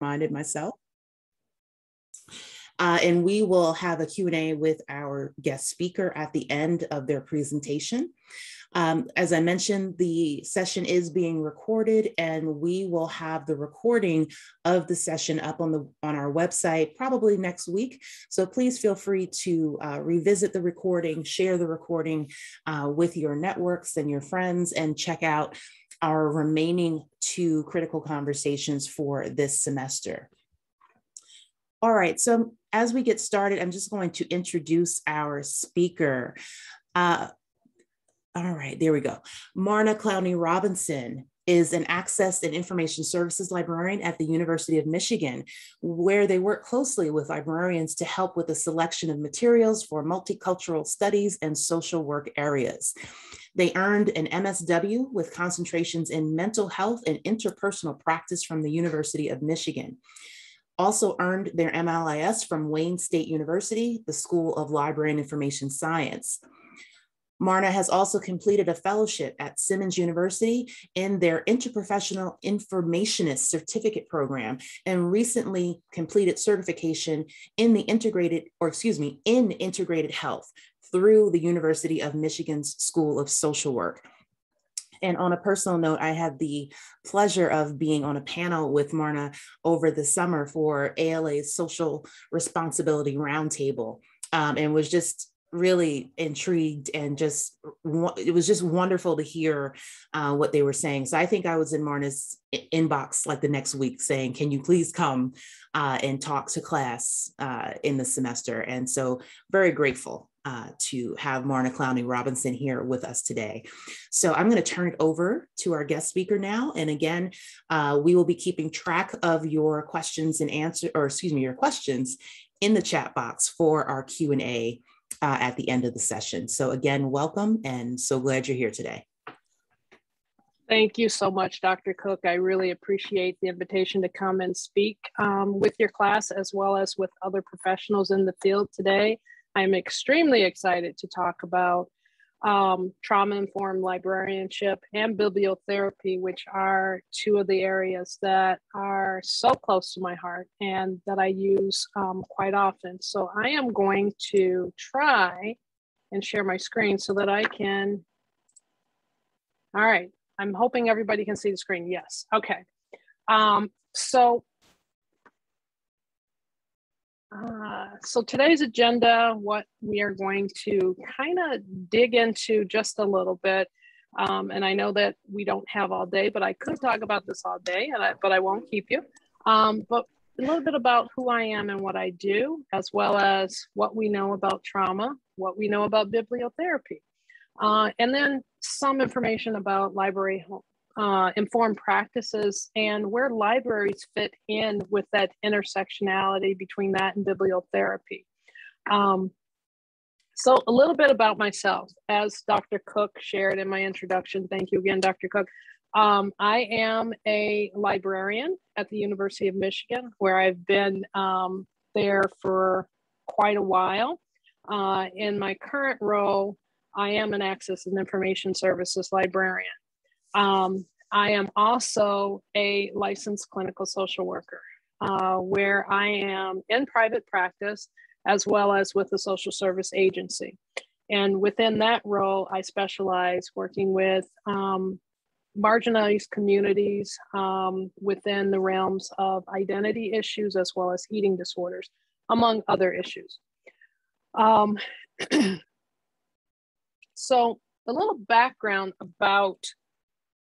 minded myself. Uh, and we will have a Q&A with our guest speaker at the end of their presentation. Um, as I mentioned, the session is being recorded and we will have the recording of the session up on, the, on our website probably next week. So please feel free to uh, revisit the recording, share the recording uh, with your networks and your friends and check out our remaining two critical conversations for this semester. All right, so as we get started, I'm just going to introduce our speaker. Uh, all right, there we go. Marna Clowney Robinson is an access and information services librarian at the University of Michigan, where they work closely with librarians to help with the selection of materials for multicultural studies and social work areas. They earned an MSW with concentrations in mental health and interpersonal practice from the University of Michigan also earned their MLIS from Wayne State University, the School of Library and Information Science. Marna has also completed a fellowship at Simmons University in their Interprofessional Informationist Certificate Program and recently completed certification in the integrated, or excuse me, in integrated health through the University of Michigan's School of Social Work. And on a personal note, I had the pleasure of being on a panel with Marna over the summer for ALA's Social Responsibility Roundtable um, and was just really intrigued and just it was just wonderful to hear uh, what they were saying so i think i was in marna's inbox like the next week saying can you please come uh, and talk to class uh, in the semester and so very grateful uh, to have Marna Clowney Robinson here with us today. So I'm going to turn it over to our guest speaker now. And again, uh, we will be keeping track of your questions and answer, or excuse me, your questions in the chat box for our Q&A uh, at the end of the session. So again, welcome and so glad you're here today. Thank you so much, Dr. Cook. I really appreciate the invitation to come and speak um, with your class as well as with other professionals in the field today. I'm extremely excited to talk about um, trauma informed librarianship and bibliotherapy, which are two of the areas that are so close to my heart and that I use um, quite often. So I am going to try and share my screen so that I can. All right, I'm hoping everybody can see the screen. Yes, okay. Um, so uh, so today's agenda, what we are going to kind of dig into just a little bit, um, and I know that we don't have all day, but I could talk about this all day, I, but I won't keep you. Um, but a little bit about who I am and what I do, as well as what we know about trauma, what we know about bibliotherapy, uh, and then some information about library uh, informed practices and where libraries fit in with that intersectionality between that and bibliotherapy. Um, so a little bit about myself, as Dr. Cook shared in my introduction. Thank you again, Dr. Cook. Um, I am a librarian at the University of Michigan, where I've been um, there for quite a while. Uh, in my current role, I am an Access and Information Services librarian. Um, I am also a licensed clinical social worker, uh, where I am in private practice as well as with a social service agency. And within that role, I specialize working with um, marginalized communities um, within the realms of identity issues as well as eating disorders, among other issues. Um, so, a little background about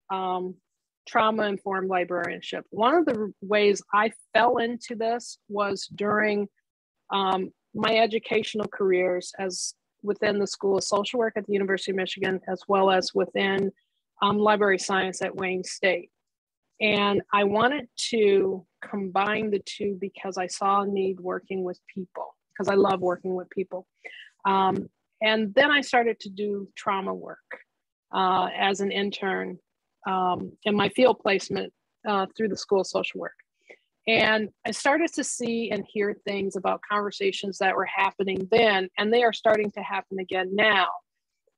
um, trauma informed librarianship. One of the ways I fell into this was during um, my educational careers as within the School of Social Work at the University of Michigan, as well as within um, library science at Wayne State. And I wanted to combine the two because I saw a need working with people, because I love working with people. Um, and then I started to do trauma work uh, as an intern um, in my field placement uh, through the School of Social Work. And I started to see and hear things about conversations that were happening then, and they are starting to happen again now,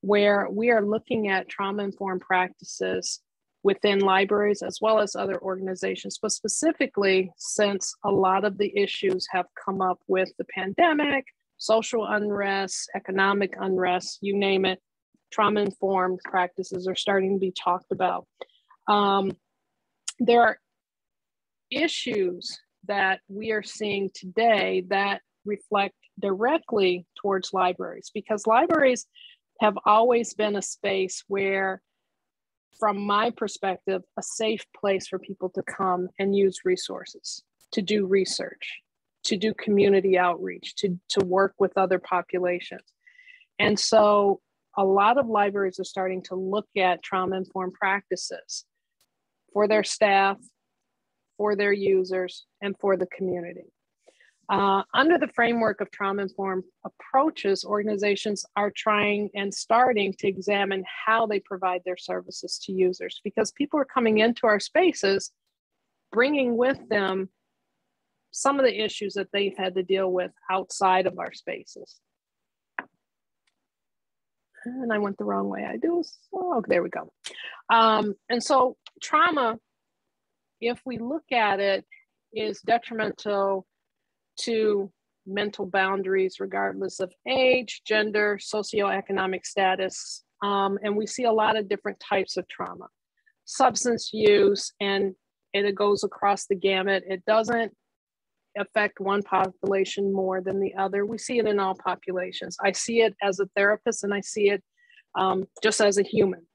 where we are looking at trauma informed practices within libraries as well as other organizations, but specifically since a lot of the issues have come up with the pandemic, social unrest, economic unrest, you name it, trauma informed practices are starting to be talked about. Um, there are issues that we are seeing today that reflect directly towards libraries because libraries have always been a space where from my perspective, a safe place for people to come and use resources, to do research, to do community outreach, to, to work with other populations. And so a lot of libraries are starting to look at trauma informed practices for their staff, for their users, and for the community. Uh, under the framework of trauma informed approaches, organizations are trying and starting to examine how they provide their services to users because people are coming into our spaces bringing with them some of the issues that they've had to deal with outside of our spaces. And I went the wrong way. I do. Oh, there we go. Um, and so, trauma, if we look at it, is detrimental to mental boundaries, regardless of age, gender, socioeconomic status. Um, and we see a lot of different types of trauma. Substance use, and it goes across the gamut. It doesn't affect one population more than the other. We see it in all populations. I see it as a therapist and I see it um, just as a human.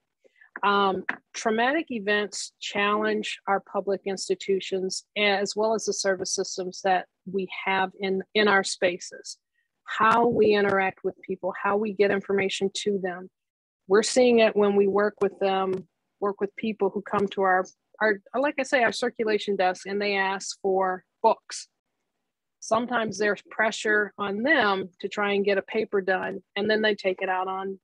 Um, traumatic events challenge our public institutions as well as the service systems that we have in, in our spaces, how we interact with people, how we get information to them. We're seeing it when we work with them, work with people who come to our, our like I say, our circulation desk and they ask for books. Sometimes there's pressure on them to try and get a paper done, and then they take it out on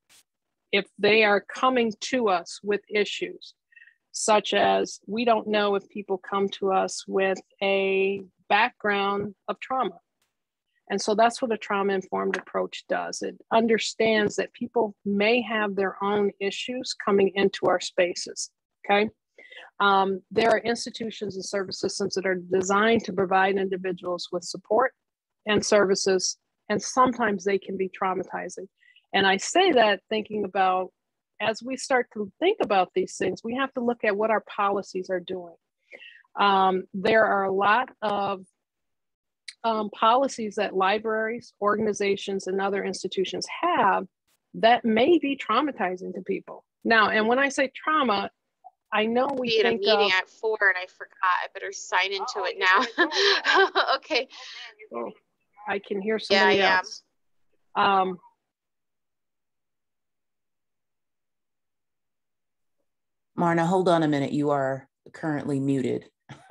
if they are coming to us with issues, such as we don't know if people come to us with a background of trauma. And so that's what a trauma informed approach does. It understands that people may have their own issues coming into our spaces. Okay. Um, there are institutions and service systems that are designed to provide individuals with support and services, and sometimes they can be traumatizing. And I say that thinking about as we start to think about these things, we have to look at what our policies are doing. Um, there are a lot of um, policies that libraries, organizations, and other institutions have that may be traumatizing to people. Now, and when I say trauma, I know we be at a meeting of, at four and I forgot. I better sign into oh, it now. okay. Oh, I can hear somebody yeah, else. Um, Marna, hold on a minute. You are currently muted.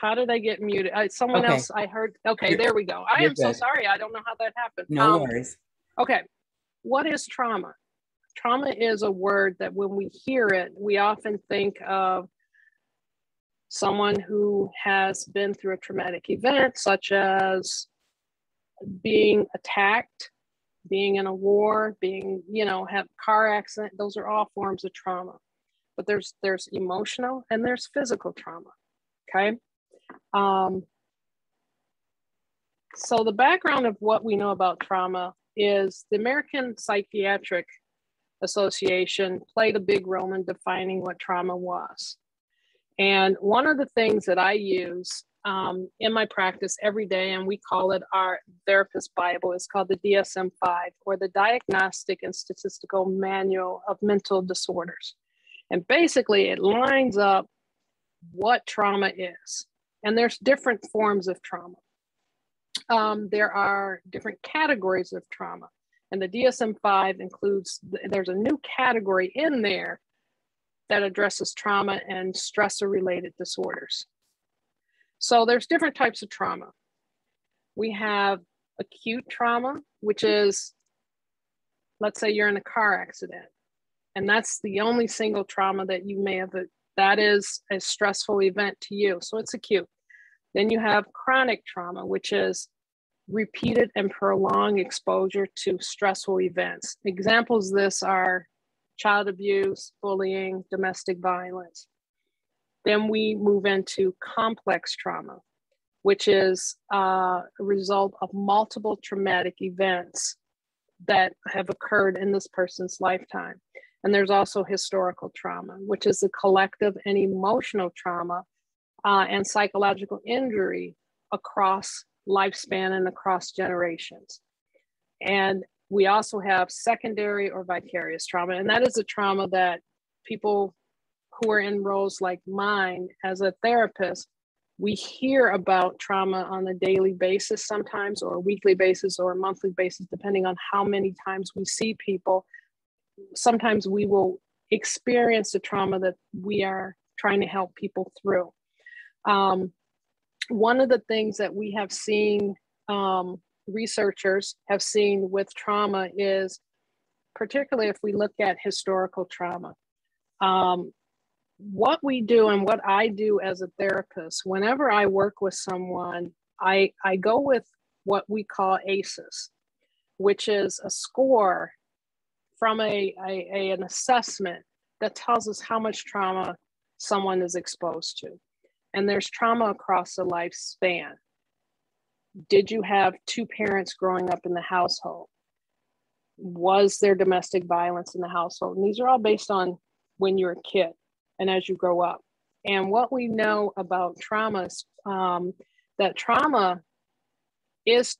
how did I get muted? Uh, someone okay. else I heard. Okay, there we go. I am so sorry. I don't know how that happened. No um, worries. Okay, what is trauma? Trauma is a word that when we hear it, we often think of someone who has been through a traumatic event, such as being attacked, being in a war, being, you know, have car accident, those are all forms of trauma. But there's there's emotional and there's physical trauma. Okay. Um, so the background of what we know about trauma is the American Psychiatric Association played a big role in defining what trauma was. And one of the things that I use um, in my practice every day, and we call it our therapist Bible. It's called the DSM 5 or the Diagnostic and Statistical Manual of Mental Disorders. And basically, it lines up what trauma is. And there's different forms of trauma. Um, there are different categories of trauma. And the DSM 5 includes, there's a new category in there that addresses trauma and stressor related disorders. So there's different types of trauma. We have acute trauma, which is, let's say you're in a car accident, and that's the only single trauma that you may have, that is a stressful event to you. So it's acute. Then you have chronic trauma, which is repeated and prolonged exposure to stressful events. Examples of this are child abuse, bullying, domestic violence. Then we move into complex trauma, which is a result of multiple traumatic events that have occurred in this person's lifetime. And there's also historical trauma, which is the collective and emotional trauma uh, and psychological injury across lifespan and across generations. And we also have secondary or vicarious trauma, and that is a trauma that people who are in roles like mine as a therapist, we hear about trauma on a daily basis sometimes, or a weekly basis, or a monthly basis, depending on how many times we see people. Sometimes we will experience the trauma that we are trying to help people through. Um, one of the things that we have seen, um, researchers have seen with trauma is, particularly if we look at historical trauma, um, what we do and what I do as a therapist, whenever I work with someone, I, I go with what we call ACEs, which is a score from a, a, a, an assessment that tells us how much trauma someone is exposed to and there's trauma across the lifespan. Did you have two parents growing up in the household? Was there domestic violence in the household? And these are all based on when you're a kid and as you grow up. And what we know about traumas, um, that trauma is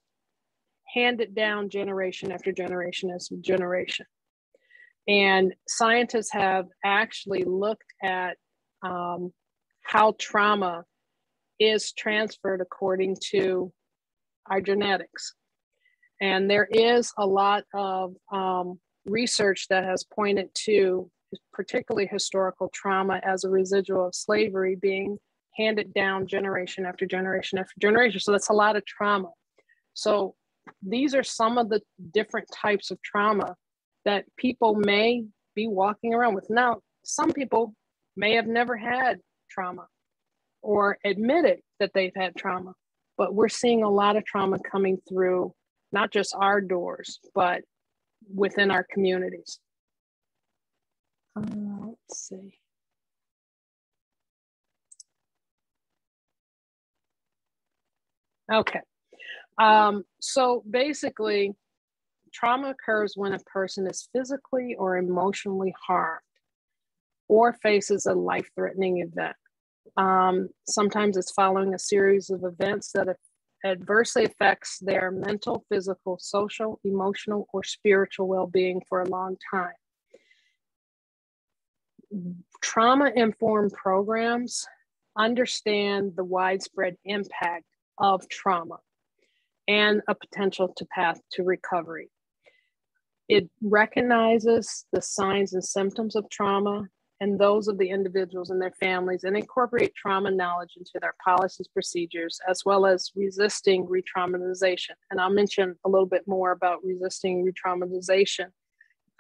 handed down generation after generation as generation. And scientists have actually looked at um, how trauma is transferred according to our genetics. And there is a lot of um, research that has pointed to particularly historical trauma as a residual of slavery being handed down generation after generation after generation. So that's a lot of trauma. So these are some of the different types of trauma that people may be walking around with. Now, some people may have never had trauma or admitted that they've had trauma. But we're seeing a lot of trauma coming through not just our doors, but within our communities. Uh, let's see. Okay. Um, so basically, trauma occurs when a person is physically or emotionally harmed or faces a life threatening event. Um, sometimes it's following a series of events that adversely affects their mental, physical, social, emotional, or spiritual well-being for a long time. Trauma-informed programs understand the widespread impact of trauma and a potential to path to recovery. It recognizes the signs and symptoms of trauma and those of the individuals and their families and incorporate trauma knowledge into their policies, procedures, as well as resisting re-traumatization. And I'll mention a little bit more about resisting re-traumatization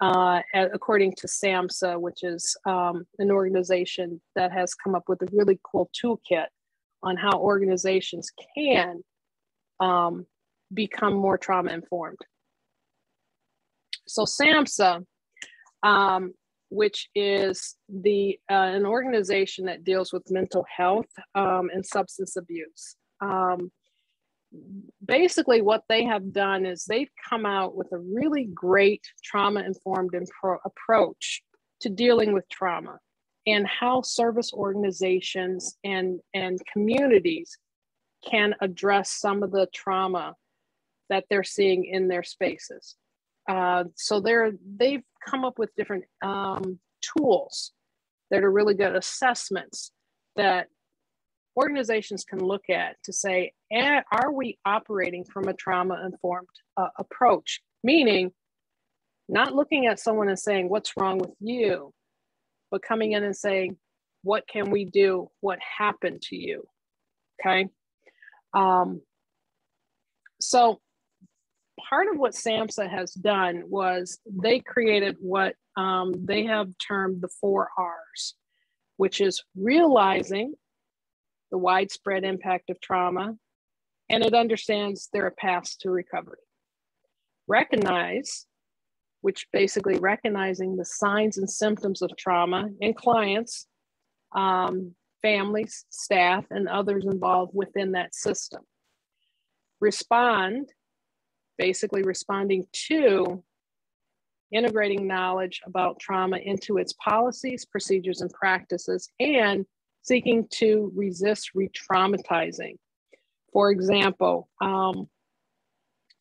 uh, according to SAMHSA, which is um, an organization that has come up with a really cool toolkit on how organizations can um, become more trauma informed. So SAMHSA um, which is the uh, an organization that deals with mental health um, and substance abuse. Um, basically, what they have done is they've come out with a really great trauma informed impro- approach to dealing with trauma and how service organizations and, and communities can address some of the trauma that they're seeing in their spaces. Uh, so they're they've come up with different um, tools that are really good assessments that organizations can look at to say, are we operating from a trauma informed uh, approach? Meaning, not looking at someone and saying, what's wrong with you, but coming in and saying, what can we do? What happened to you? Okay. Um, so part of what SAMHSA has done was they created what um, they have termed the four R's, which is realizing the widespread impact of trauma, and it understands there are paths to recovery. Recognize which basically recognizing the signs and symptoms of trauma in clients, um, families, staff, and others involved within that system. Respond, basically responding to integrating knowledge about trauma into its policies, procedures, and practices, and seeking to resist re traumatizing. For example, um,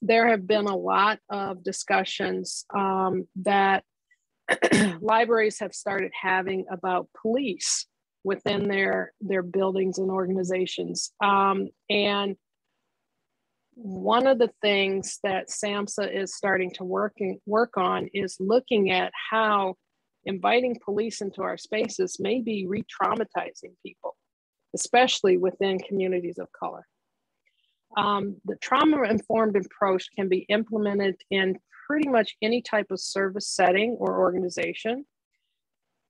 there have been a lot of discussions um, that libraries have started having about police within their their buildings and organizations um, and one of the things that SAMHSA is starting to work, work on is looking at how inviting police into our spaces may be re traumatizing people, especially within communities of color. Um, the trauma informed approach can be implemented in pretty much any type of service setting or organization.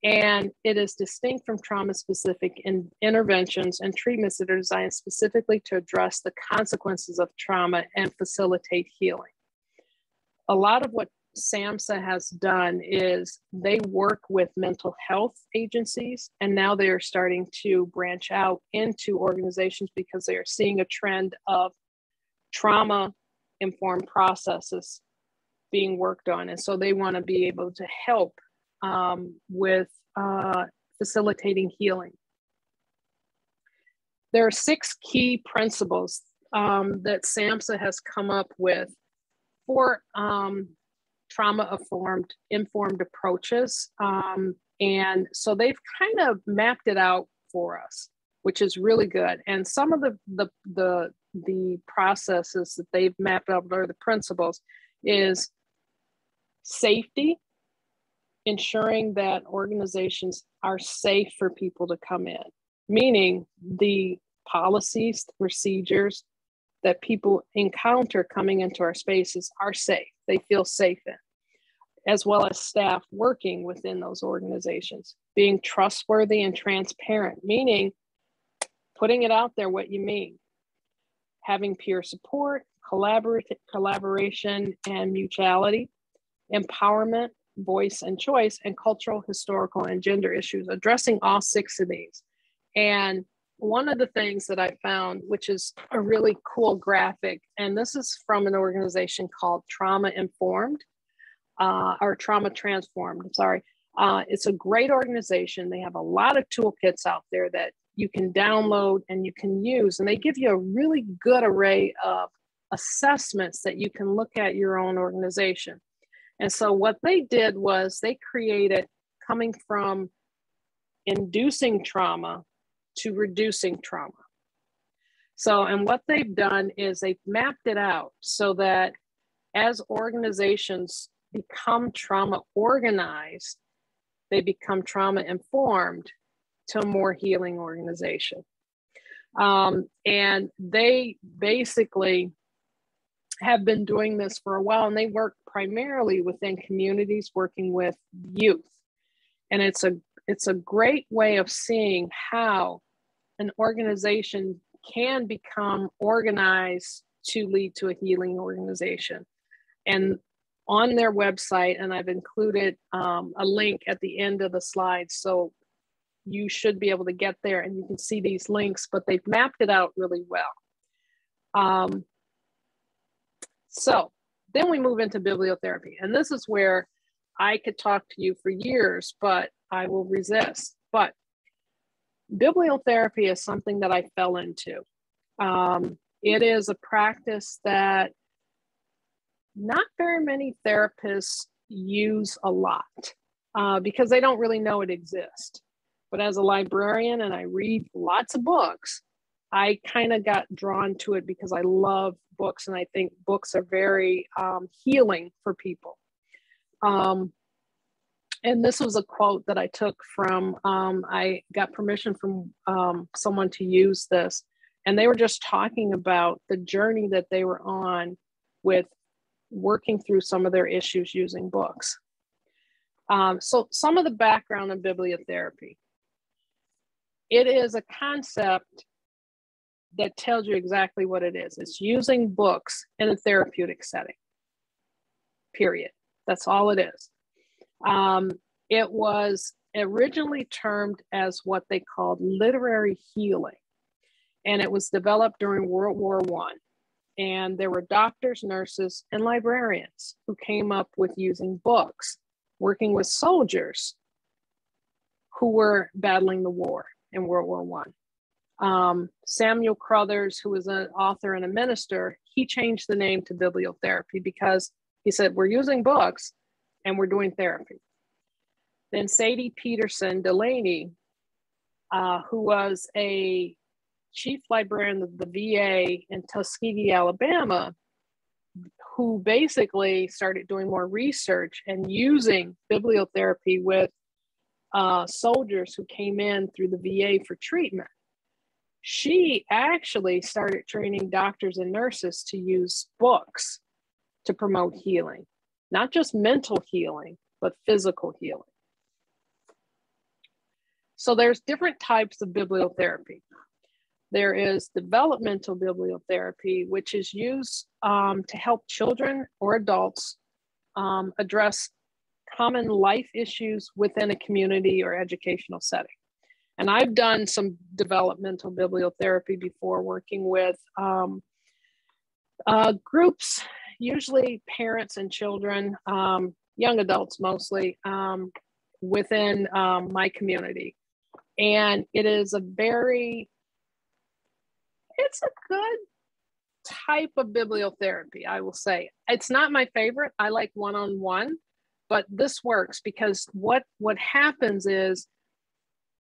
And it is distinct from trauma specific in interventions and treatments that are designed specifically to address the consequences of trauma and facilitate healing. A lot of what SAMHSA has done is they work with mental health agencies, and now they are starting to branch out into organizations because they are seeing a trend of trauma informed processes being worked on. And so they want to be able to help um, with uh, facilitating healing. There are six key principles um, that SAMHSA has come up with for um, trauma informed informed approaches. Um, and so they've kind of mapped it out for us, which is really good. And some of the the the, the processes that they've mapped out or the principles is safety, ensuring that organizations are safe for people to come in, meaning the policies, the procedures that people encounter coming into our spaces are safe. They feel safe in, as well as staff working within those organizations, being trustworthy and transparent, meaning putting it out there what you mean, having peer support, collaborative collaboration and mutuality, empowerment, voice and choice, and cultural, historical, and gender issues, addressing all six of these. And one of the things that I found, which is a really cool graphic, and this is from an organization called Trauma Informed uh, or Trauma Transformed. I'm sorry. Uh, it's a great organization. They have a lot of toolkits out there that you can download and you can use, and they give you a really good array of assessments that you can look at your own organization. And so what they did was they created coming from inducing trauma to reducing trauma. So, and what they've done is they've mapped it out so that as organizations become trauma organized, they become trauma informed to a more healing organization. Um, and they basically have been doing this for a while and they work primarily within communities working with youth. And it's a it's a great way of seeing how an organization can become organized to lead to a healing organization. And on their website, and I've included um, a link at the end of the slide. So you should be able to get there and you can see these links, but they've mapped it out really well. Um, so then we move into bibliotherapy. And this is where I could talk to you for years, but I will resist. But bibliotherapy is something that I fell into. Um, it is a practice that not very many therapists use a lot uh, because they don't really know it exists. But as a librarian and I read lots of books, I kind of got drawn to it because I love books and I think books are very um, healing for people. Um, and this was a quote that I took from, um, I got permission from um, someone to use this. And they were just talking about the journey that they were on with working through some of their issues using books. Um, so, some of the background in bibliotherapy it is a concept that tells you exactly what it is it's using books in a therapeutic setting, period. That's all it is. Um, it was originally termed as what they called literary healing, and it was developed during World War One. And there were doctors, nurses, and librarians who came up with using books, working with soldiers who were battling the war in World War One. Um, Samuel Crothers, who was an author and a minister, he changed the name to bibliotherapy because he said, We're using books and we're doing therapy. Then Sadie Peterson Delaney, uh, who was a chief librarian of the VA in Tuskegee, Alabama, who basically started doing more research and using bibliotherapy with uh, soldiers who came in through the VA for treatment. She actually started training doctors and nurses to use books to promote healing, not just mental healing, but physical healing. So there's different types of bibliotherapy. There is developmental bibliotherapy, which is used um, to help children or adults um, address common life issues within a community or educational setting. And I've done some developmental bibliotherapy before working with um, uh, groups, usually parents and children, um, young adults mostly, um, within um, my community. And it is a very, it's a good type of bibliotherapy, I will say. It's not my favorite. I like one-on-one, but this works because what what happens is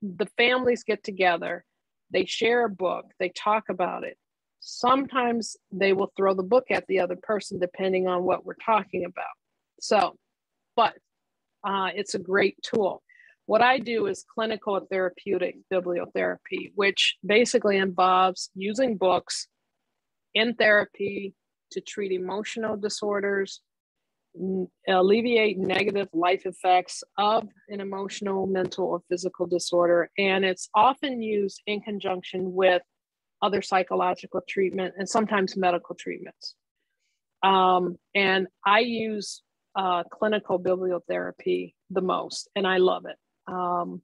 the families get together, they share a book, they talk about it. Sometimes they will throw the book at the other person depending on what we're talking about. So, but uh, it's a great tool. What I do is clinical therapeutic bibliotherapy, which basically involves using books in therapy to treat emotional disorders, alleviate negative life effects of an emotional, mental, or physical disorder. And it's often used in conjunction with other psychological treatment and sometimes medical treatments. Um, and I use uh, clinical bibliotherapy the most, and I love it. Um,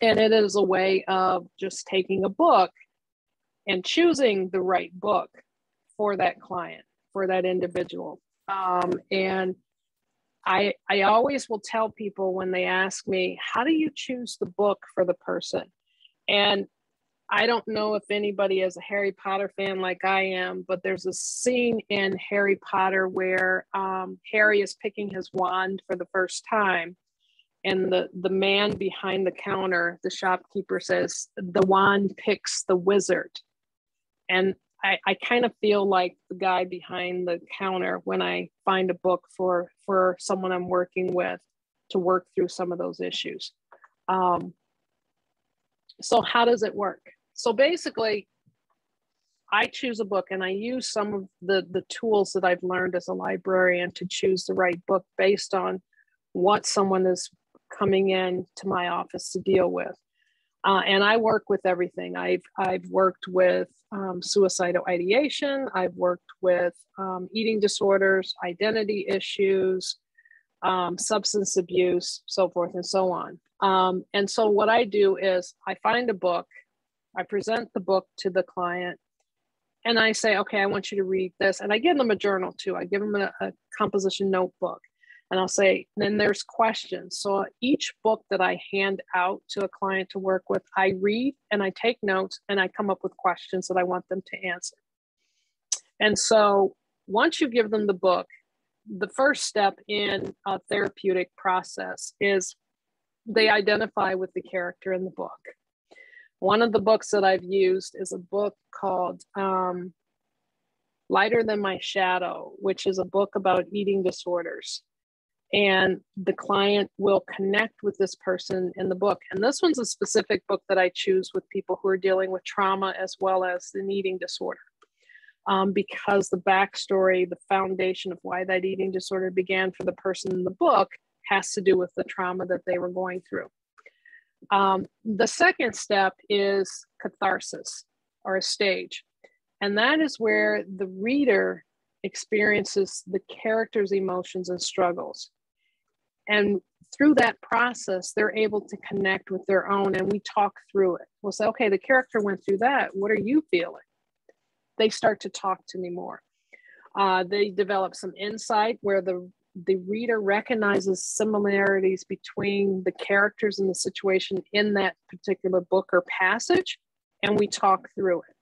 and it is a way of just taking a book and choosing the right book for that client, for that individual. Um, and I, I always will tell people when they ask me, how do you choose the book for the person? And I don't know if anybody is a Harry Potter fan like I am, but there's a scene in Harry Potter where um, Harry is picking his wand for the first time. And the, the man behind the counter, the shopkeeper says, the wand picks the wizard. And I, I kind of feel like the guy behind the counter when I find a book for for someone I'm working with to work through some of those issues. Um, so how does it work? So basically, I choose a book and I use some of the the tools that I've learned as a librarian to choose the right book based on what someone is coming in to my office to deal with. Uh, and I work with everything. I've I've worked with um, suicidal ideation. I've worked with um, eating disorders, identity issues, um, substance abuse, so forth and so on. Um, and so what I do is I find a book, I present the book to the client, and I say, okay, I want you to read this, and I give them a journal too. I give them a, a composition notebook and I'll say, then there's questions. So each book that I hand out to a client to work with, I read and I take notes and I come up with questions that I want them to answer. And so once you give them the book, the first step in a therapeutic process is they identify with the character in the book. One of the books that I've used is a book called um, Lighter Than My Shadow, which is a book about eating disorders and the client will connect with this person in the book. And this one's a specific book that I choose with people who are dealing with trauma as well as an eating disorder. Um, because the backstory, the foundation of why that eating disorder began for the person in the book has to do with the trauma that they were going through. Um, the second step is catharsis or a stage. And that is where the reader experiences the character's emotions and struggles. And through that process, they're able to connect with their own and we talk through it. We'll say, okay, the character went through that. What are you feeling? They start to talk to me more. Uh, they develop some insight where the the reader recognizes similarities between the characters and the situation in that particular book or passage, and we talk through it.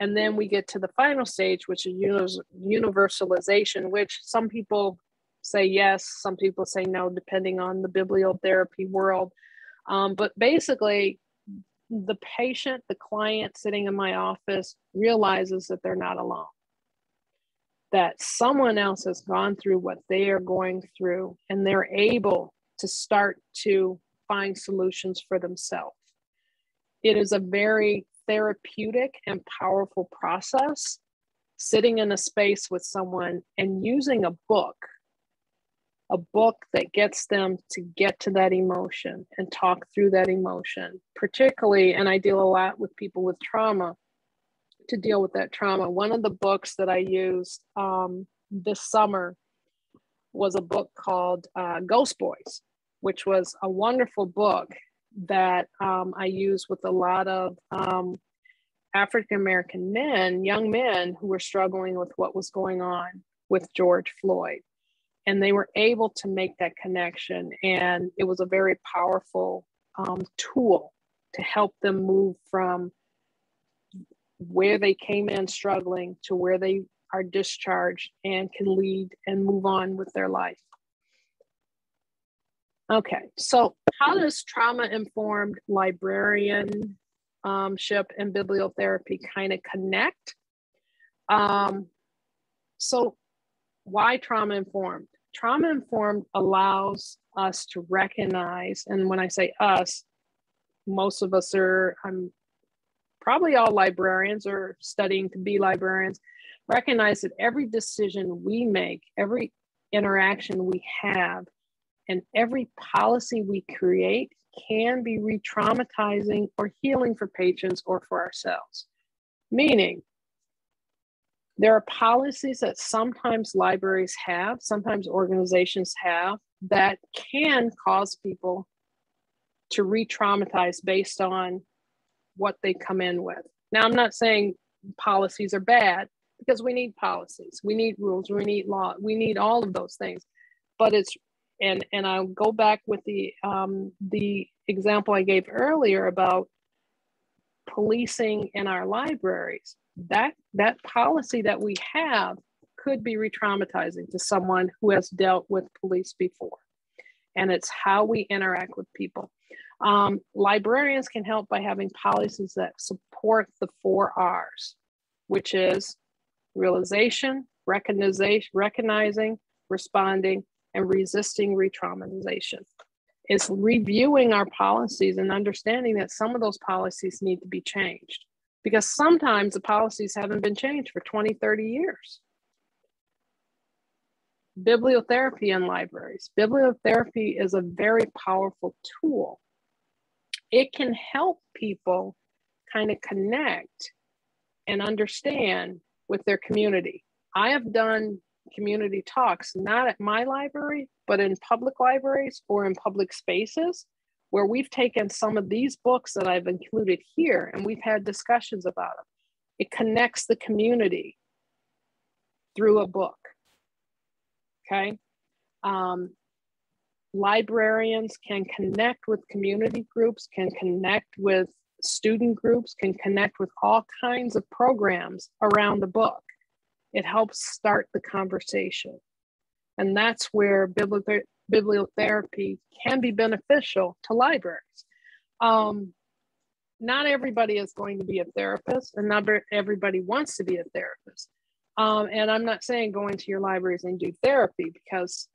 And then we get to the final stage, which is universalization, which some people say yes, some people say no, depending on the bibliotherapy world. Um, but basically, the patient, the client sitting in my office realizes that they're not alone, that someone else has gone through what they are going through, and they're able to start to find solutions for themselves. It is a very therapeutic and powerful process sitting in a space with someone and using a book a book that gets them to get to that emotion and talk through that emotion, particularly, and I deal a lot with people with trauma to deal with that trauma. One of the books that I used um, this summer was a book called uh, Ghost Boys, which was a wonderful book that um, I use with a lot of um, African American men, young men who were struggling with what was going on with George Floyd and they were able to make that connection. And it was a very powerful um, tool to help them move from where they came in struggling to where they are discharged and can lead and move on with their life. Okay so how does trauma informed librarianship and bibliotherapy kind of connect? Um, so why trauma informed trauma informed allows us to recognize, and when I say us, most of us are, I'm probably all librarians or studying to be librarians, recognize that every decision we make, every interaction we have, and every policy we create can be re traumatizing or healing for patients or for ourselves. Meaning, there are policies that sometimes libraries have, sometimes organizations have, that can cause people to re traumatize based on what they come in with. Now, I'm not saying policies are bad because we need policies, we need rules, we need law, we need all of those things. But it's and and I'll go back with the um, the example I gave earlier about policing in our libraries that that policy that we have could be re-traumatizing to someone who has dealt with police before. And it's how we interact with people. Um, librarians can help by having policies that support the four r's which is realization recognition recognizing responding and resisting re-traumatization. Is reviewing our policies and understanding that some of those policies need to be changed because sometimes the policies haven't been changed for 20, 30 years. Bibliotherapy in libraries. Bibliotherapy is a very powerful tool. It can help people kind of connect and understand with their community. I have done community talks, not at my library, but in public libraries or in public spaces where we've taken some of these books that I've included here and we've had discussions about them. It connects the community through a book. Okay. Um, librarians can connect with community groups, can connect with student groups, can connect with all kinds of programs around the book. It helps start the conversation. And that's where biblical bibliotherapy can be beneficial to libraries. Um, not everybody is going to be a therapist, and not everybody wants to be a therapist. Um, and I'm not saying go into your libraries and do therapy because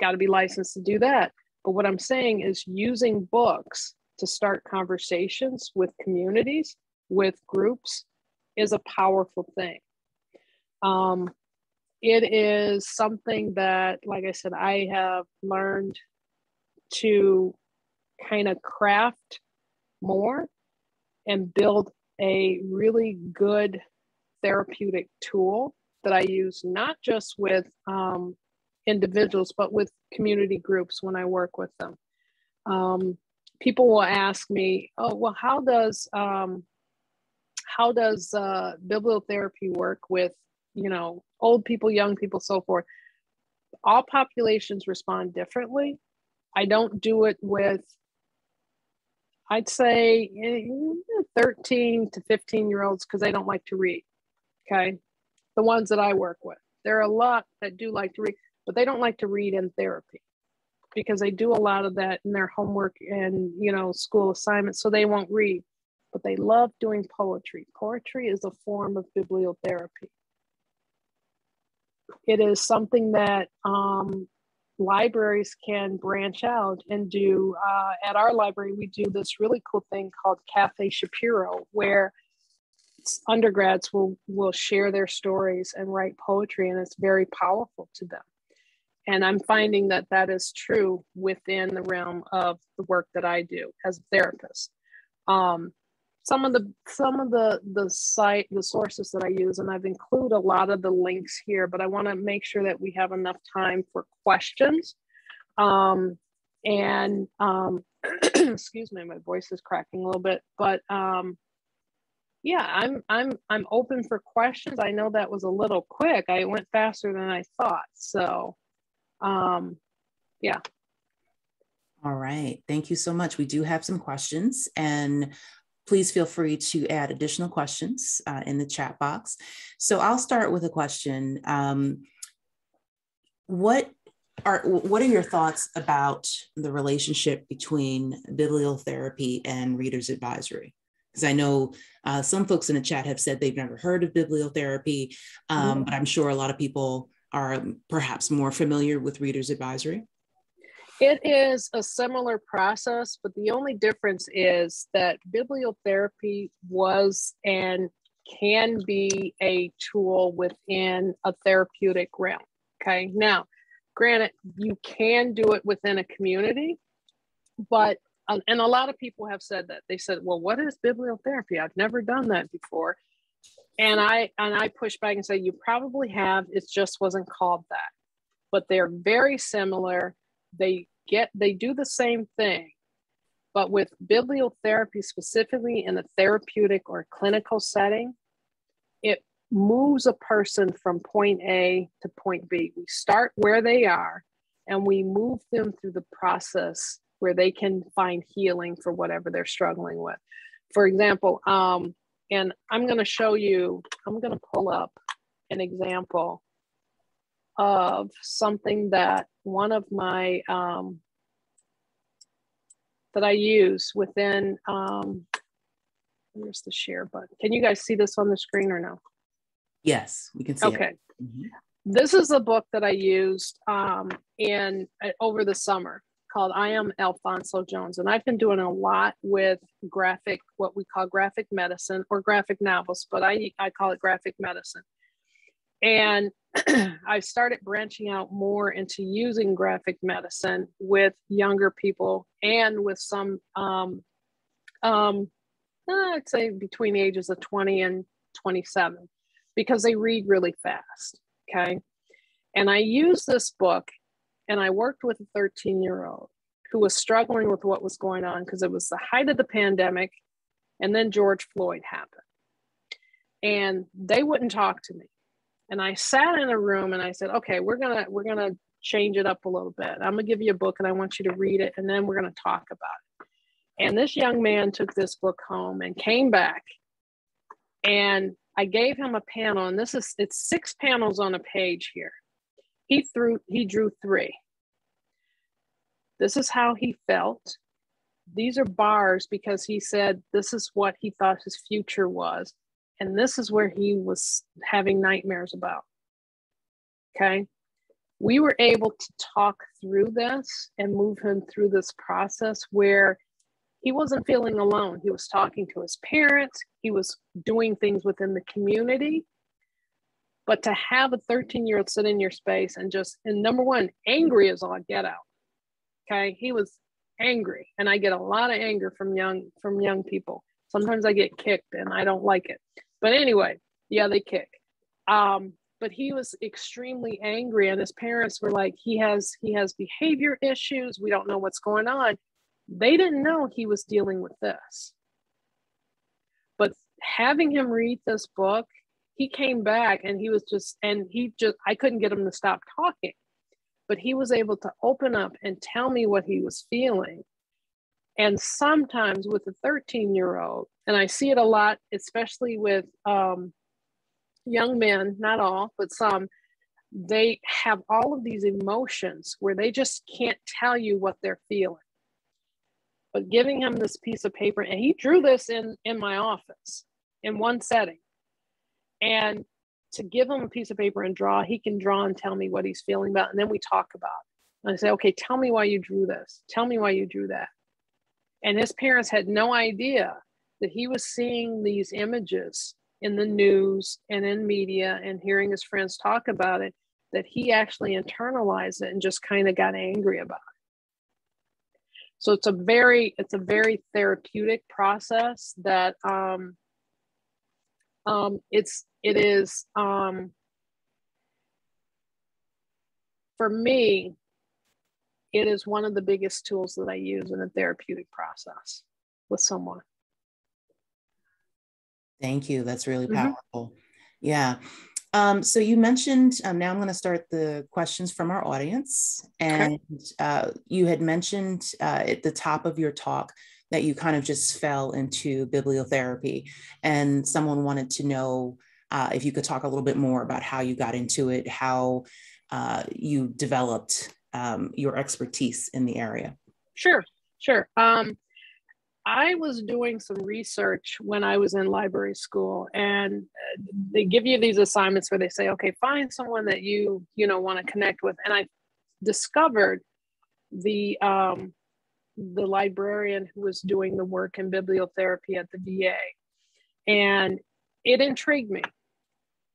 got to be licensed to do that. But what I'm saying is using books to start conversations with communities, with groups, is a powerful thing. Um, it is something that, like I said, I have learned to kind of craft more and build a really good therapeutic tool that I use, not just with um, individuals, but with community groups when I work with them. Um, people will ask me, "Oh, well, how does um, how does uh, bibliotherapy work with you know old people, young people, so forth?" All populations respond differently. I don't do it with I'd say eh, 13 to 15 year olds because they don't like to read. Okay. The ones that I work with. There are a lot that do like to read, but they don't like to read in therapy because they do a lot of that in their homework and, you know, school assignments. So they won't read, but they love doing poetry. Poetry is a form of bibliotherapy. It is something that um, libraries can branch out and do. Uh, at our library, we do this really cool thing called Cafe Shapiro, where undergrads will will share their stories and write poetry, and it's very powerful to them. And I'm finding that that is true within the realm of the work that I do as a therapist. Um, some of the some of the the site the sources that I use, and I've included a lot of the links here, but I want to make sure that we have enough time for questions. Um, and um, excuse me, my voice is cracking a little bit, but um, yeah, I'm I'm I'm open for questions. I know that was a little quick. I went faster than I thought, so um, yeah. All right. Thank you so much. We do have some questions, and please feel free to add additional questions uh, in the chat box. So I'll start with a question. Um, what are what are your thoughts about the relationship between bibliotherapy and readers advisory? Because I know uh, some folks in the chat have said they've never heard of bibliotherapy, um, mm. but I'm sure a lot of people are perhaps more familiar with readers advisory. It is a similar process, but the only difference is that bibliotherapy was and can be a tool within a therapeutic realm. Okay. Now, granted, you can do it within a community, but, um, and a lot of people have said that. They said, well, what is bibliotherapy? I've never done that before. And I and I push back and say, you probably have, it just wasn't called that. But they're very similar they get they do the same thing but with bibliotherapy specifically in a therapeutic or clinical setting it moves a person from point a to point b. We start where they are and we move them through the process where they can find healing for whatever they're struggling with. For example um, and i'm going to show you i'm going to pull up an example of something that one of my um, that I use within um, where's the share button? Can you guys see this on the screen or no? Yes, we can see okay. it. Mm-hmm. This is a book that I used um, in uh, over the summer called I Am Alfonso Jones. And I've been doing a lot with graphic, what we call graphic medicine or graphic novels, but I, I call it graphic medicine. And I started branching out more into using graphic medicine with younger people and with some, um, um, I'd say between the ages of 20 and 27, because they read really fast. Okay. And I used this book and I worked with a 13 year old who was struggling with what was going on because it was the height of the pandemic and then George Floyd happened. And they wouldn't talk to me and I sat in a room and I said, okay, we're gonna we're gonna change it up a little bit. I'm gonna give you a book and I want you to read it, and then we're gonna talk about it. And this young man took this book home and came back, and I gave him a panel, and this is it's six panels on a page here. He threw he drew three. This is how he felt. These are bars because he said this is what he thought his future was and this is where he was having nightmares about. Okay. We were able to talk through this and move him through this process where he wasn't feeling alone. He was talking to his parents, he was doing things within the community. But to have a 13 year old sit in your space and just, and number one, angry as all get out. Okay. He was angry. And I get a lot of anger from young, from young people. Sometimes I get kicked and I don't like it. But anyway, yeah, they kick. Um, but he was extremely angry and his parents were like he has he has behavior issues. We don't know what's going on. They didn't know he was dealing with this. But having him read this book he came back and he was just and he just i couldn't get him to stop talking. But he was able to open up and tell me what he was feeling and sometimes with a 13 year old and i see it a lot especially with um, young men not all but some they have all of these emotions where they just can't tell you what they're feeling. But giving him this piece of paper and he drew this in in my office in one setting. And to give him a piece of paper and draw he can draw and tell me what he's feeling about and then we talk about it. and i say okay tell me why you drew this. Tell me why you drew that and his parents had no idea that he was seeing these images in the news and in media and hearing his friends talk about it, that he actually internalized it and just kind of got angry about it. So it's a very, it's a very therapeutic process that um, um, it's, it is, um, for me, it is one of the biggest tools that I use in a therapeutic process with someone. Thank you. That's really mm-hmm. powerful. Mm-hmm. Yeah. Um, so you mentioned, um, now I'm going to start the questions from our audience. And okay. uh, you had mentioned uh, at the top of your talk that you kind of just fell into bibliotherapy. And someone wanted to know uh, if you could talk a little bit more about how you got into it, how uh, you developed um, your expertise in the area? Sure, sure. Um, I was doing some research when I was in library school, and uh, they give you these assignments where they say, "Okay, find someone that you you know want to connect with." And I discovered the um, the librarian who was doing the work in bibliotherapy at the VA, and it intrigued me.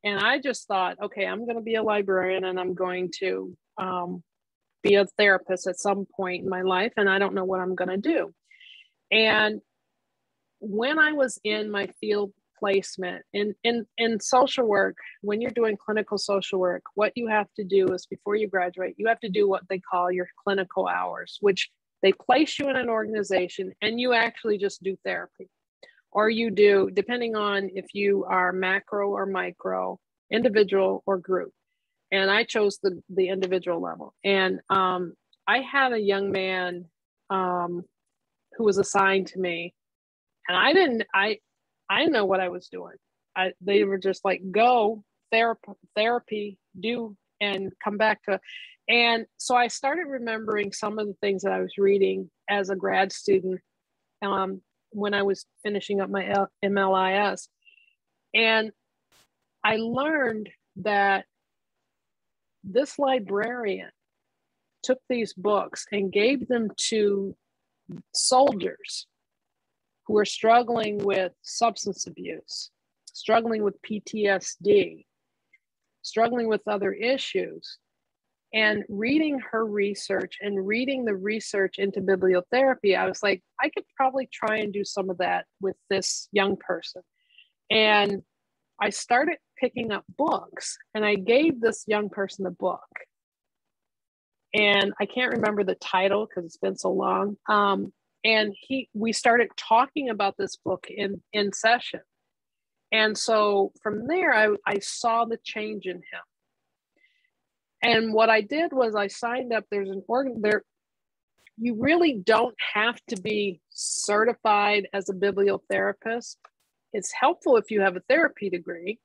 And I just thought, okay, I'm going to be a librarian, and I'm going to um, be a therapist at some point in my life and I don't know what I'm going to do. And when I was in my field placement in, in, in social work, when you're doing clinical social work, what you have to do is before you graduate, you have to do what they call your clinical hours, which they place you in an organization and you actually just do therapy. Or you do, depending on if you are macro or micro, individual or group and I chose the the individual level. And um, I had a young man um, who was assigned to me, and I didn't I I didn't know what I was doing. I they were just like go therapy therapy do and come back to and so I started remembering some of the things that I was reading as a grad student um, when I was finishing up my L- MLIS. And I learned that this librarian took these books and gave them to soldiers who were struggling with substance abuse, struggling with PTSD, struggling with other issues. And reading her research and reading the research into bibliotherapy, I was like, I could probably try and do some of that with this young person. And I started picking up books and I gave this young person the book. And I can't remember the title because it's been so long. Um, and he we started talking about this book in in session. And so from there I, I saw the change in him. And what I did was I signed up. There's an organ there. You really don't have to be certified as a bibliotherapist it's helpful if you have a therapy degree,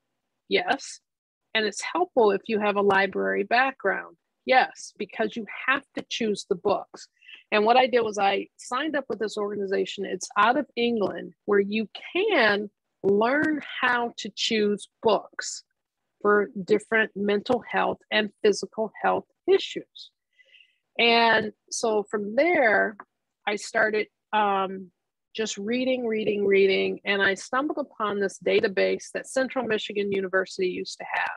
yes. And it's helpful if you have a library background, yes, because you have to choose the books. And what I did was I signed up with this organization. It's out of England where you can learn how to choose books for different mental health and physical health issues. And so from there, I started um, just reading, reading, reading. And I stumbled upon this database that Central Michigan University used to have.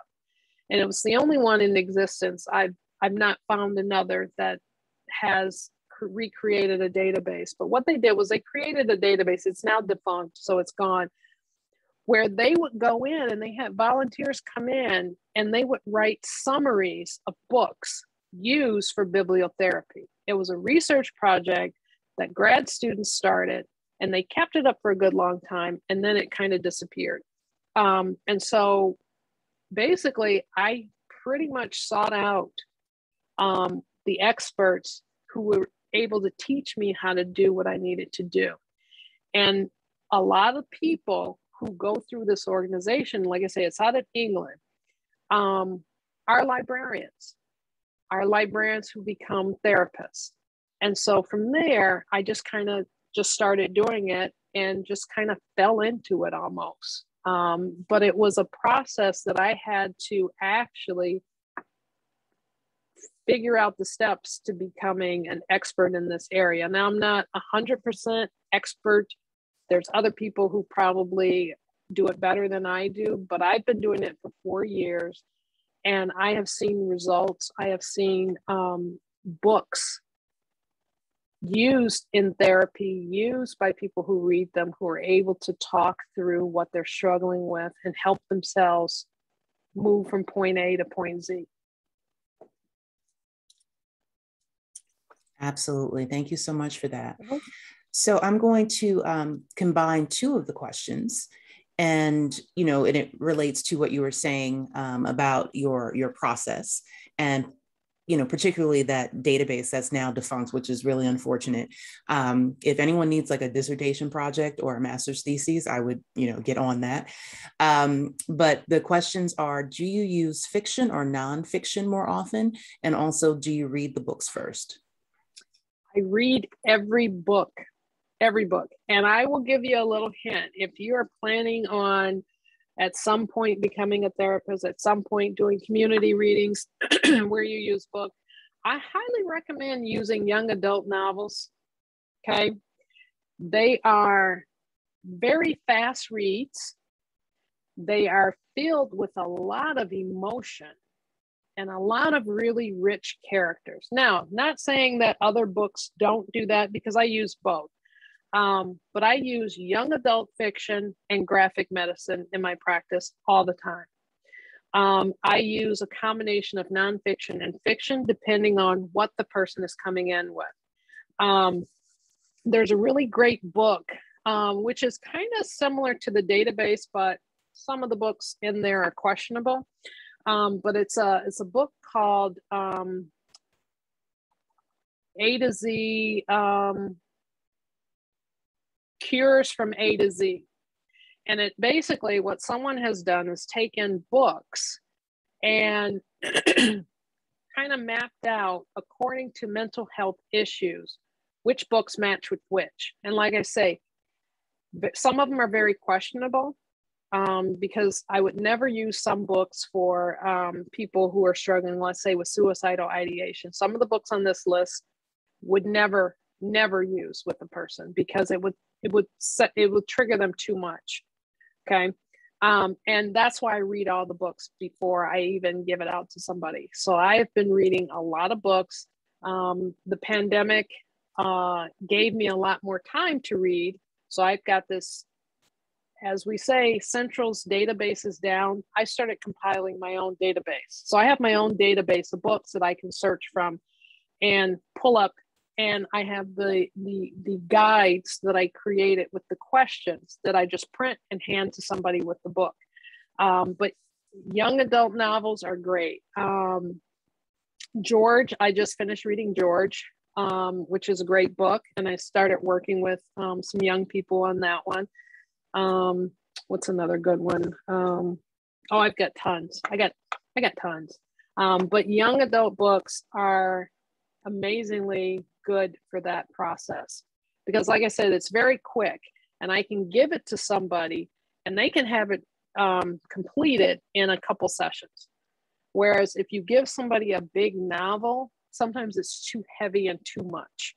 And it was the only one in existence. I've, I've not found another that has recreated a database. But what they did was they created a database. It's now defunct, so it's gone, where they would go in and they had volunteers come in and they would write summaries of books used for bibliotherapy. It was a research project that grad students started and they kept it up for a good long time and then it kind of disappeared. Um, and so basically, I pretty much sought out um, the experts who were able to teach me how to do what I needed to do. And a lot of people who go through this organization, like I say, it's out of England, um, are librarians, are librarians who become therapists. And so from there, I just kind of just started doing it and just kind of fell into it almost. Um, but it was a process that I had to actually figure out the steps to becoming an expert in this area. Now, I'm not 100% expert there's other people who probably do it better than I do, but I've been doing it for four years and I have seen results. I have seen um, books used in therapy, used by people who read them, who are able to talk through what they're struggling with and help themselves move from point A to point Z. Absolutely. Thank you so much for that. Mm-hmm. So I'm going to um, combine two of the questions and you know and it relates to what you were saying um, about your your process and you know particularly that database that's now defunct which is really unfortunate um, if anyone needs like a dissertation project or a master's thesis i would you know get on that um, but the questions are do you use fiction or nonfiction more often and also do you read the books first i read every book every book. And I will give you a little hint. If you are planning on at some point becoming a therapist, at some point doing community readings where you use book, I highly recommend using young adult novels. Okay. They are very fast reads. They are filled with a lot of emotion and a lot of really rich characters. Now, not saying that other books don't do that because I use both. Um, but I use young adult fiction and graphic medicine in my practice all the time. Um, I use a combination of nonfiction and fiction depending on what the person is coming in with. Um, there's a really great book, um, which is kind of similar to the database, but some of the books in there are questionable. Um, but it's a it's a book called um, A to Z um, cures from A to Z. And it basically, what someone has done is taken books and kind of mapped out according to mental health issues which books match with which. And like I say, some of them are very questionable um, because I would never use some books for um, people who are struggling, let's say, with suicidal ideation. Some of the books on this list would never, never use with a person because it would it would set it would trigger them too much okay? Um, and that's why i read all the books before i even give it out to somebody. So i have been reading a lot of books. Um, the pandemic uh, gave me a lot more time to read. So i've got this as we say central's database is down. I started compiling my own database. So i have my own database of books that i can search from and pull up and I have the, the the guides that I created with the questions that I just print and hand to somebody with the book. Um, but young adult novels are great. Um, George, I just finished reading George, um, which is a great book, and I started working with um, some young people on that one. Um, what's another good one? Um, oh, I've got tons. I got I got tons. but young adult books are amazingly good for that process. Because like i said it's very quick and i can give it to somebody and they can have it um, completed in a couple sessions. Whereas if you give somebody a big novel sometimes it's too heavy and too much.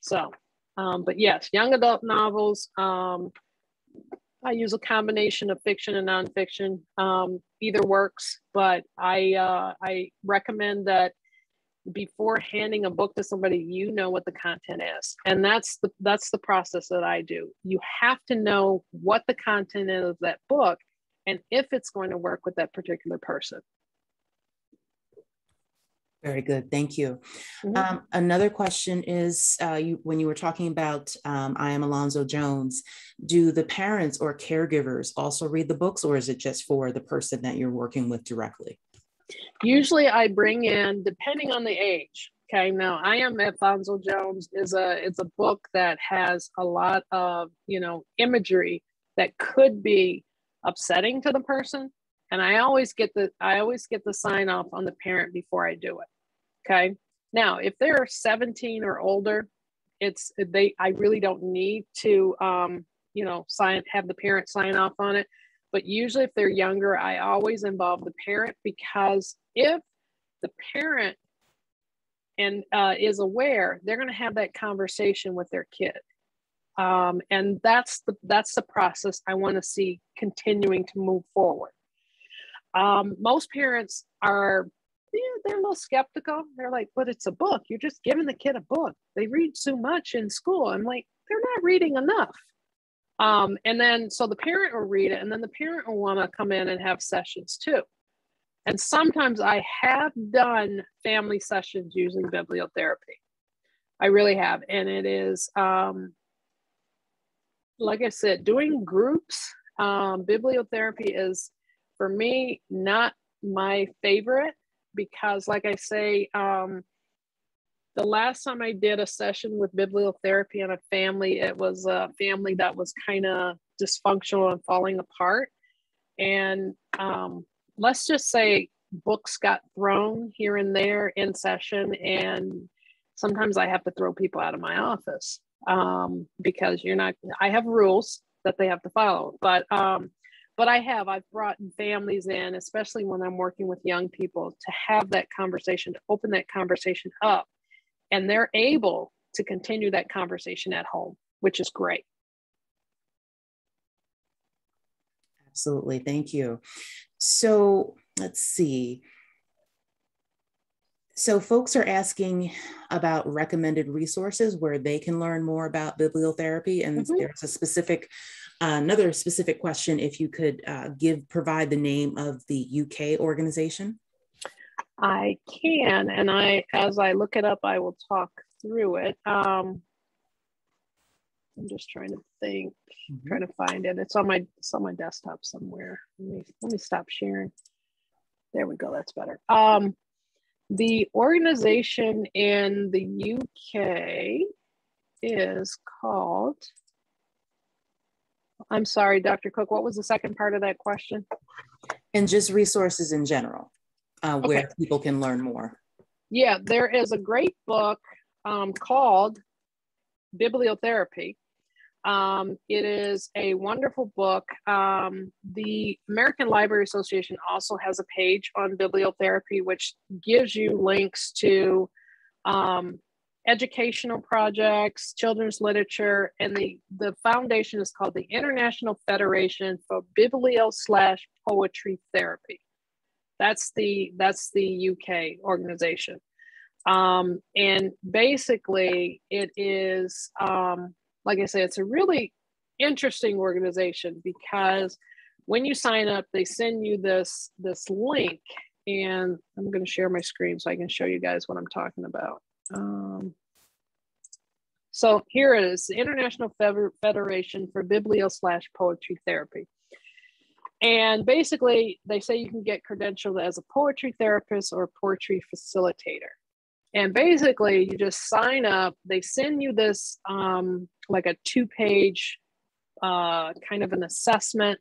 So um, but yes young adult novels um, i use a combination of fiction and nonfiction um, either works but i uh, i recommend that before handing a book to somebody you know what the content is and that's the that's the process that i do you have to know what the content is of that book and if it's going to work with that particular person very good, thank you. Mm-hmm. Um, another question is, uh, you, when you were talking about um, I am Alonzo Jones, do the parents or caregivers also read the books, or is it just for the person that you're working with directly? Usually, I bring in, depending on the age. Okay, now I am Alonzo Jones is a it's a book that has a lot of you know imagery that could be upsetting to the person and i always get the i always get the sign off on the parent before i do it okay now if they're 17 or older it's they i really don't need to um you know sign have the parent sign off on it but usually if they're younger i always involve the parent because if the parent and uh, is aware they're going to have that conversation with their kid um, and that's the that's the process i want to see continuing to move forward um, most parents are yeah, they're a little skeptical. They're like, but it's a book. You're just giving the kid a book. They read so much in school. I'm like, they're not reading enough. Um, and then so the parent will read it, and then the parent will want to come in and have sessions too. And sometimes I have done family sessions using bibliotherapy. I really have. And it is, um, like I said, doing groups, um, bibliotherapy is for me, not my favorite because, like I say, um, the last time I did a session with bibliotherapy on a family, it was a family that was kind of dysfunctional and falling apart. And um, let's just say books got thrown here and there in session, and sometimes I have to throw people out of my office um, because you're not. I have rules that they have to follow, but um, but I have, I've brought families in, especially when I'm working with young people, to have that conversation, to open that conversation up. And they're able to continue that conversation at home, which is great. Absolutely. Thank you. So let's see. So, folks are asking about recommended resources where they can learn more about bibliotherapy, and mm-hmm. there's a specific another specific question, if you could uh, give, provide the name of the UK organization. I can, and I, as I look it up, I will talk through it. Um, I'm just trying to think, mm-hmm. trying to find it. It's on my, it's on my desktop somewhere. Let me, let me stop sharing. There we go. That's better. Um, the organization in the UK is called I'm sorry, Dr. Cooke, what was the second part of that question? And just resources in general, uh, where okay. people can learn more. Yeah, there is a great book um, called Bibliotherapy. Um, it is a wonderful book. Um, the American Library Association also has a page on bibliotherapy, which gives you links to um, educational projects, children's literature, and the, the foundation is called the International Federation for Biblio slash Poetry Therapy. That's the that's the UK organization. Um, and basically it is um, like I say, it's a really interesting organization because when you sign up, they send you this this link, and I'm going to share my screen so I can show you guys what I'm talking about. Um, so here it is, the International Federation for Biblio slash Poetry Therapy. And basically, they say you can get credentialed as a poetry therapist or poetry facilitator. And basically, you just sign up. They send you this um, like a two page uh, kind of an assessment,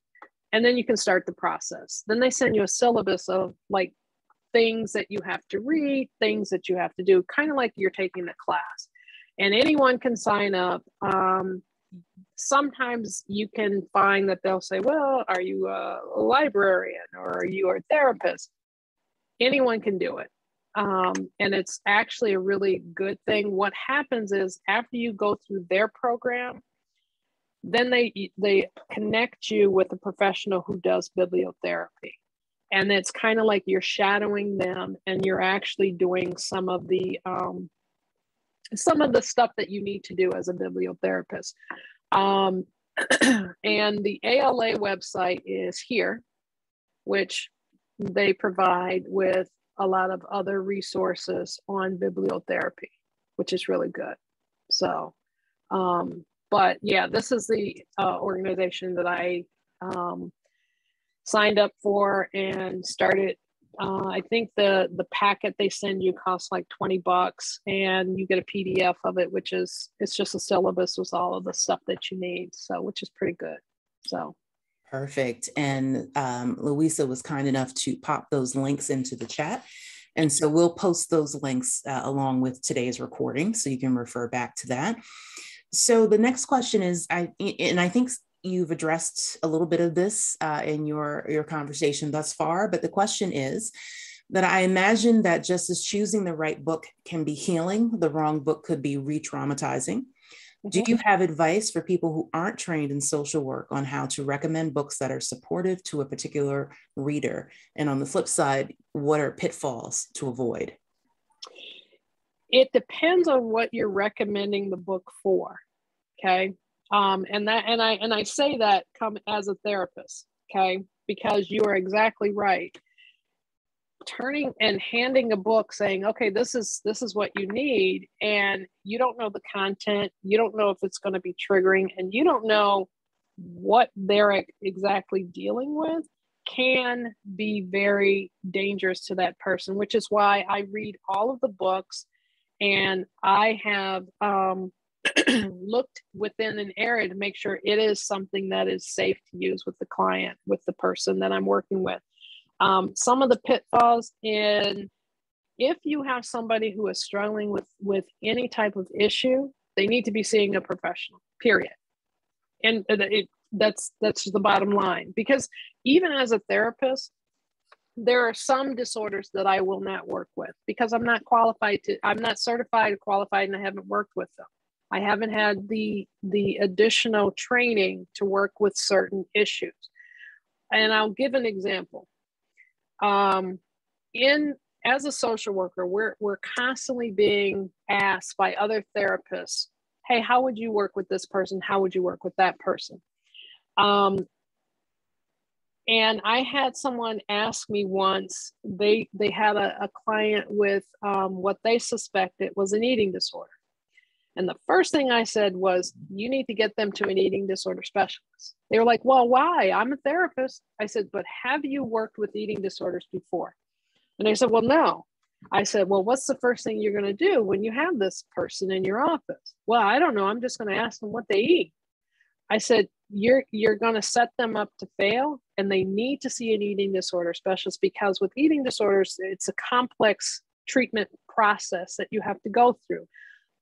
and then you can start the process. Then they send you a syllabus of like things that you have to read, things that you have to do, kind of like you're taking the class. And anyone can sign up. Um, sometimes you can find that they'll say, Well, are you a librarian or are you a therapist? Anyone can do it. Um, and it's actually a really good thing. What happens is after you go through their program, then they they connect you with a professional who does bibliotherapy and it's kind of like you're shadowing them and you're actually doing some of the um, some of the stuff that you need to do as a bibliotherapist um, and the ala website is here which they provide with a lot of other resources on bibliotherapy which is really good so um, but yeah this is the uh, organization that i um, signed up for and started. Uh, I think the the packet they send you costs like 20 bucks and you get a PDF of it, which is it's just a syllabus with all of the stuff that you need. So which is pretty good. So perfect. And um, Louisa was kind enough to pop those links into the chat. And so we'll post those links uh, along with today's recording so you can refer back to that. So the next question is I and I think you've addressed a little bit of this uh, in your your conversation thus far but the question is that i imagine that just as choosing the right book can be healing the wrong book could be re-traumatizing. Mm-hmm. do you have advice for people who aren't trained in social work on how to recommend books that are supportive to a particular reader? And on the flip side what are pitfalls to avoid? It depends on what you're recommending the book for okay um, and that and i and i say that come as a therapist okay? Because you are exactly right. Turning and handing a book saying okay this is this is what you need and you don't know the content you don't know if it's going to be triggering and you don't know what they're exactly dealing with can be very dangerous to that person which is why i read all of the books and i have um, looked within an area to make sure it is something that is safe to use with the client, with the person that I'm working with. Um, some of the pitfalls in if you have somebody who is struggling with with any type of issue, they need to be seeing a professional. Period. And it, that's that's the bottom line. Because even as a therapist, there are some disorders that I will not work with because I'm not qualified to. I'm not certified, qualified, and I haven't worked with them. I haven't had the the additional training to work with certain issues. And I'll give an example. Um, in as a social worker, we're we're constantly being asked by other therapists, "Hey, how would you work with this person? How would you work with that person?" Um, and I had someone ask me once. They they had a, a client with um, what they suspected was an eating disorder and the first thing I said was, you need to get them to an eating disorder specialist. They were like, well, why? I'm a therapist. I said, but have you worked with eating disorders before? And they said, well, no. I said, well, what's the first thing you're going to do when you have this person in your office? Well, I don't know. I'm just going to ask them what they eat. I said, you're you're going to set them up to fail and they need to see an eating disorder specialist because with eating disorders it's a complex treatment process that you have to go through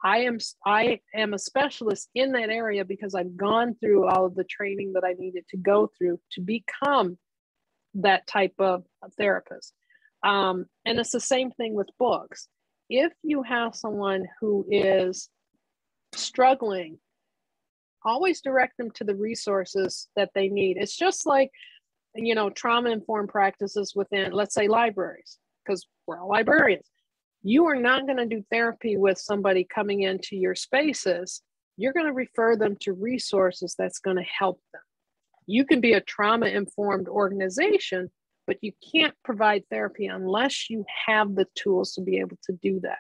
I am I am a specialist in that area because I've gone through all of the training that I needed to go through to become that type of therapist. Um, and it's the same thing with books. If you have someone who is struggling, always direct them to the resources that they need. It's just like, you know, trauma informed practices within, let's say, libraries, because we're all librarians you are not going to do therapy with somebody coming into your spaces. You're going to refer them to resources that's going to help them. You can be a trauma informed organization, but you can't provide therapy unless you have the tools to be able to do that.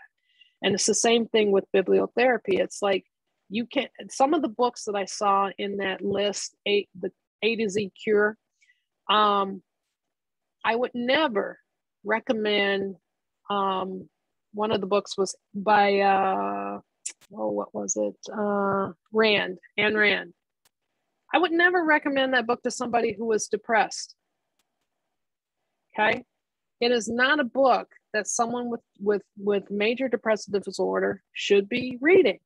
And it's the same thing with bibliotherapy. It's like you can some of the books that I saw in that list, a, the A to Z cure, um, I would never recommend um, one of the books was by uh, oh what was it uh, Rand Ayn Rand. I would never recommend that book to somebody who was depressed. Okay, it is not a book that someone with with with major depressive disorder should be reading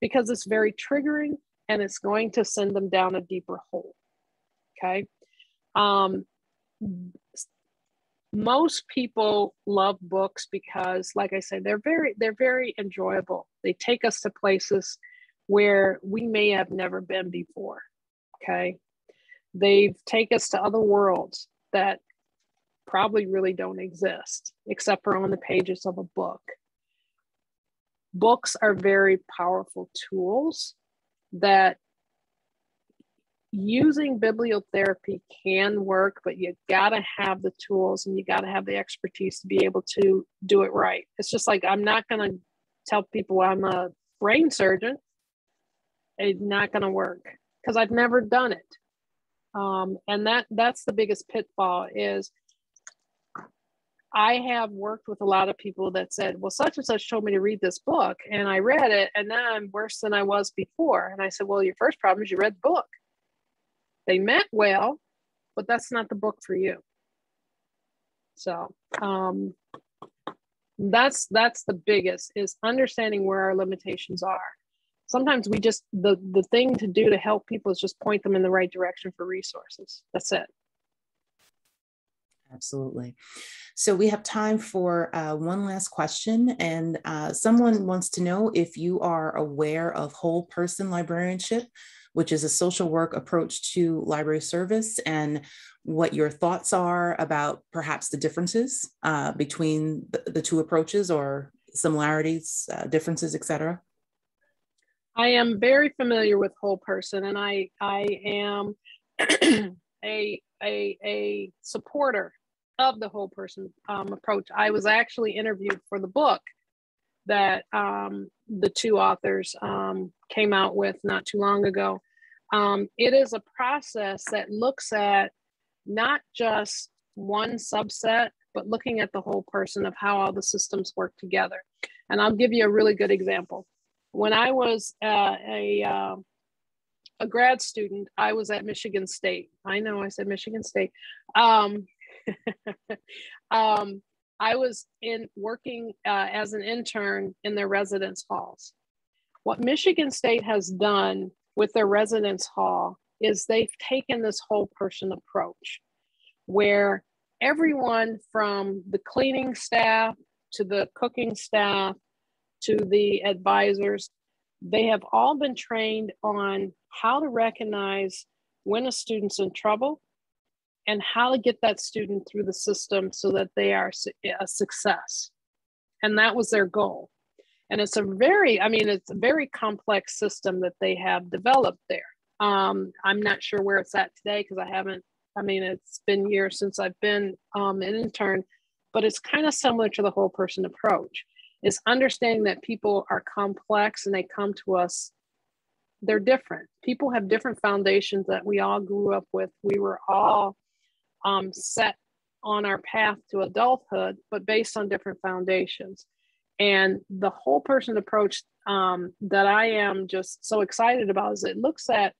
because it's very triggering and it's going to send them down a deeper hole. Okay. Um, most people love books because like i said they're very they're very enjoyable they take us to places where we may have never been before okay they take us to other worlds that probably really don't exist except for on the pages of a book. Books are very powerful tools that using bibliotherapy can work, but you gotta have the tools and you gotta have the expertise to be able to do it right. It's just like I'm not gonna tell people I'm a brain surgeon. It's not gonna work because I've never done it. Um, and that that's the biggest pitfall is I have worked with a lot of people that said, well, such and such told me to read this book and I read it and now I'm worse than I was before. And I said, well, your first problem is you read the book. They meant well, but that's not the book for you. So um, that's that's the biggest is understanding where our limitations are. Sometimes we just the the thing to do to help people is just point them in the right direction for resources. That's it. Absolutely. So we have time for uh, one last question, and uh, someone wants to know if you are aware of whole person librarianship which is a social work approach to library service, and what your thoughts are about perhaps the differences uh, between the, the, two approaches or similarities, uh, differences, etc. I am very familiar with whole person, and I I am a a a supporter of the whole person um, approach. I was actually interviewed for the book that um, the two authors um, came out with not too long ago. Um, it is a process that looks at not just one subset, but looking at the whole person of how all the systems work together. And I'll give you a really good example. When I was uh, a uh, a grad student, I was at Michigan State. I know I said Michigan State. Um, um, I was in working uh, as an intern in their residence halls. What Michigan State has done with their residence hall is they've taken this whole person approach where everyone from the cleaning staff to the cooking staff to the advisors they have all been trained on how to recognize when a student's in trouble and how to get that student through the system so that they are a success. And that was their goal and it's a very i mean it's a very complex system that they have developed there. Um, i'm not sure where it's at today because i haven't i mean it's been years since i've been um, an intern but it's kind of similar to the whole person approach. Is understanding that people are complex and they come to us they're different. People have different foundations that we all grew up with. We were all um, set on our path to adulthood but based on different foundations and the whole person approach um, that I am just so excited about is it looks at,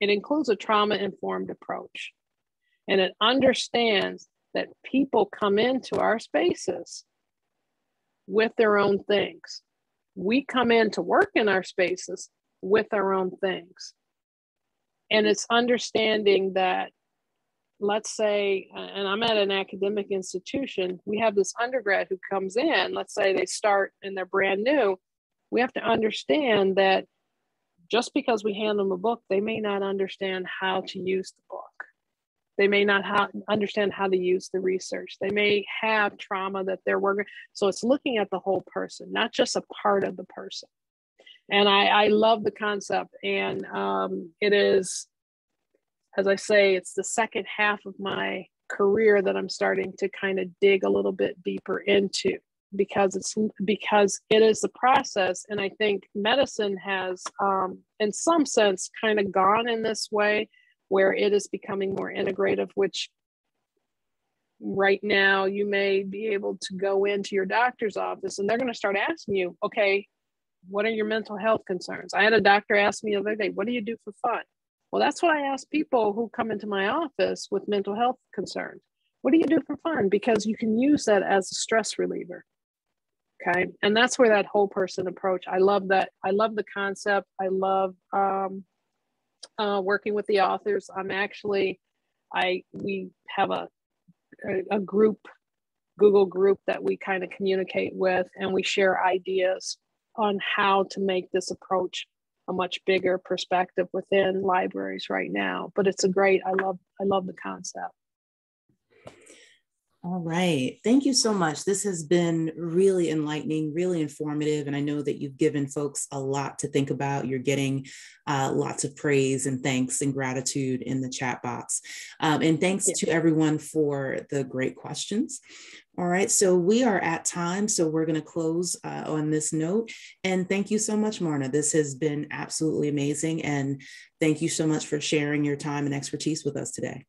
it includes a trauma informed approach. And it understands that people come into our spaces with their own things. We come in to work in our spaces with our own things. And it's understanding that let's say, and I'm at an academic institution, we have this undergrad who comes in, let's say they start and they're brand new. We have to understand that just because we hand them a book, they may not understand how to use the book. They may not understand how to use the research. They may have trauma that they're working. So it's looking at the whole person, not just a part of the person. And I, I love the concept. And um, it is as I say, it's the second half of my career that I'm starting to kind of dig a little bit deeper into because it's because it is the process and i think medicine has um, in some sense kind of gone in this way where it is becoming more integrative which right now you may be able to go into your doctor's office and they're going to start asking you okay what are your mental health concerns? I had a doctor ask me the other day what do you do for fun well, that's what I ask people who come into my office with mental health concerns. What do you do for fun? Because you can use that as a stress reliever. Okay. And that's where that whole person approach. I love that. I love the concept. I love um, uh, working with the authors. I'm actually, I we have a a, a group, Google group that we kind of communicate with, and we share ideas on how to make this approach a much bigger perspective within libraries right now. But it's a great, I love, I love the concept. All right. Thank you so much. This has been really enlightening, really informative. And I know that you've given folks a lot to think about. You're getting uh, lots of praise and thanks and gratitude in the chat box. Um, and thanks to everyone for the great questions. All right. So we are at time. So we're going to close uh, on this note. And thank you so much, Marna. This has been absolutely amazing. And thank you so much for sharing your time and expertise with us today.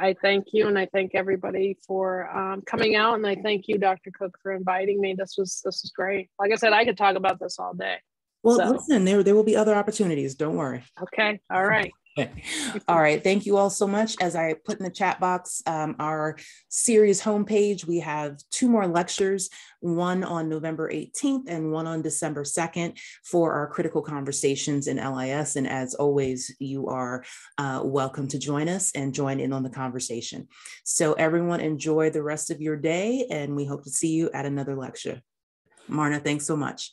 I thank you and I thank everybody for um, coming out and I thank you, Dr. Cooke, for inviting me. This was this was great. Like I said, I could talk about this all day. Well, so. listen, there there will be other opportunities. Don't worry. Okay. All right. all right. Thank you all so much. As I put in the chat box, um, our series homepage, we have two more lectures, one on November 18th and one on December 2nd for our critical conversations in LIS. And as always, you are uh, welcome to join us and join in on the conversation. So everyone enjoy the rest of your day and we hope to see you at another lecture. Marna, thanks so much.